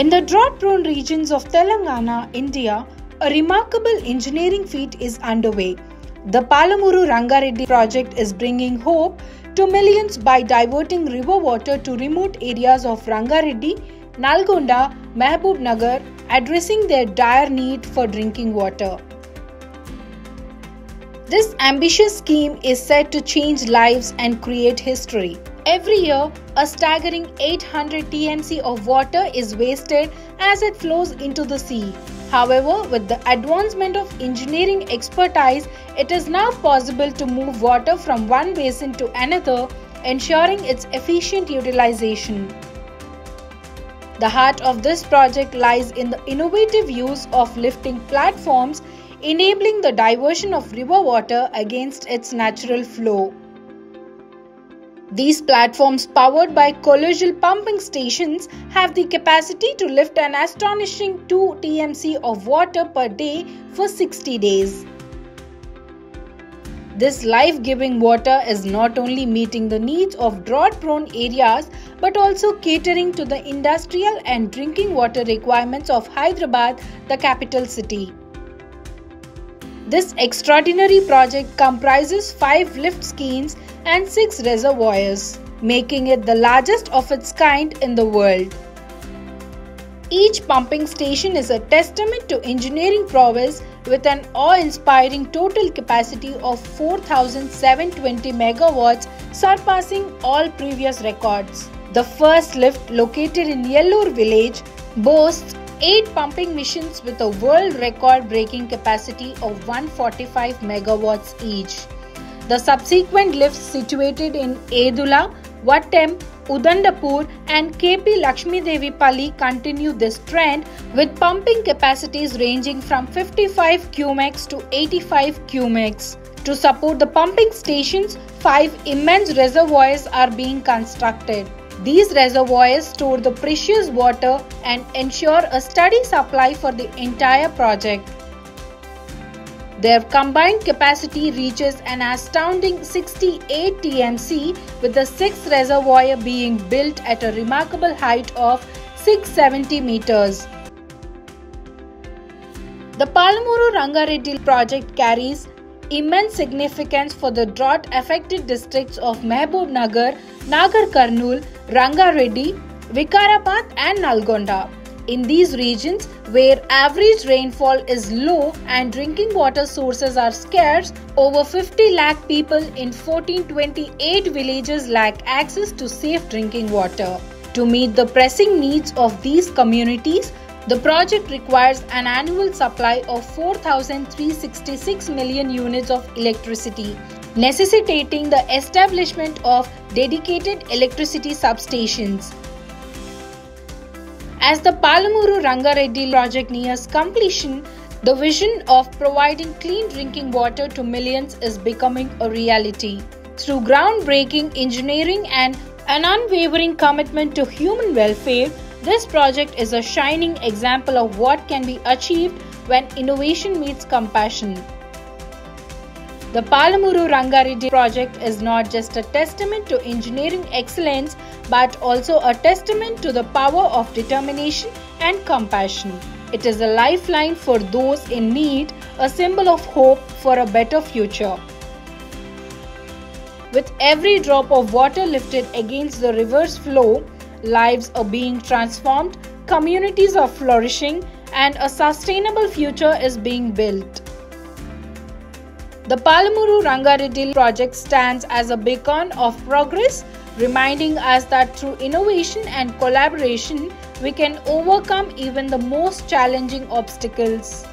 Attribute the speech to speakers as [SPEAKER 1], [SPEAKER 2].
[SPEAKER 1] In the drought prone regions of Telangana, India, a remarkable engineering feat is underway. The Palamuru Rangareddy project is bringing hope to millions by diverting river water to remote areas of Rangareddy, Nalgonda, Mahabubnagar, addressing their dire need for drinking water. This ambitious scheme is set to change lives and create history. Every year, a staggering 800 TMC of water is wasted as it flows into the sea. However, with the advancement of engineering expertise, it is now possible to move water from one basin to another, ensuring its efficient utilization. The heart of this project lies in the innovative use of lifting platforms enabling the diversion of river water against its natural flow. These platforms, powered by collegial pumping stations, have the capacity to lift an astonishing 2 TMC of water per day for 60 days. This life giving water is not only meeting the needs of drought prone areas but also catering to the industrial and drinking water requirements of Hyderabad, the capital city. This extraordinary project comprises 5 lift schemes and 6 reservoirs, making it the largest of its kind in the world. Each pumping station is a testament to engineering prowess with an awe-inspiring total capacity of 4720 megawatts surpassing all previous records. The first lift located in Yellore village boasts 8 pumping machines with a world record breaking capacity of 145 megawatts each. The subsequent lifts situated in Edula, Vattem, Udandapur and KP Lakshmi Devi Palli continue this trend with pumping capacities ranging from 55 cumecs to 85 cumecs. To support the pumping stations, five immense reservoirs are being constructed. These reservoirs store the precious water and ensure a steady supply for the entire project. Their combined capacity reaches an astounding 68 TMC with the sixth reservoir being built at a remarkable height of 670 meters. The Palamuru Rangareddy project carries immense significance for the drought affected districts of Mahabubnagar, Nagar Karnool, Rangareddy, Vikarabad and Nalgonda. In these regions, where average rainfall is low and drinking water sources are scarce, over 50 lakh people in 1428 villages lack access to safe drinking water. To meet the pressing needs of these communities, the project requires an annual supply of 4,366 million units of electricity, necessitating the establishment of dedicated electricity substations. As the Palamuru Rangareddy project nears completion, the vision of providing clean drinking water to millions is becoming a reality. Through groundbreaking engineering and an unwavering commitment to human welfare, this project is a shining example of what can be achieved when innovation meets compassion. The Palamuru Rangareddy project is not just a testament to engineering excellence but also a testament to the power of determination and compassion. It is a lifeline for those in need, a symbol of hope for a better future. With every drop of water lifted against the river's flow, lives are being transformed, communities are flourishing, and a sustainable future is being built. The Palamuru Rangareddy project stands as a beacon of progress, reminding us that through innovation and collaboration, we can overcome even the most challenging obstacles.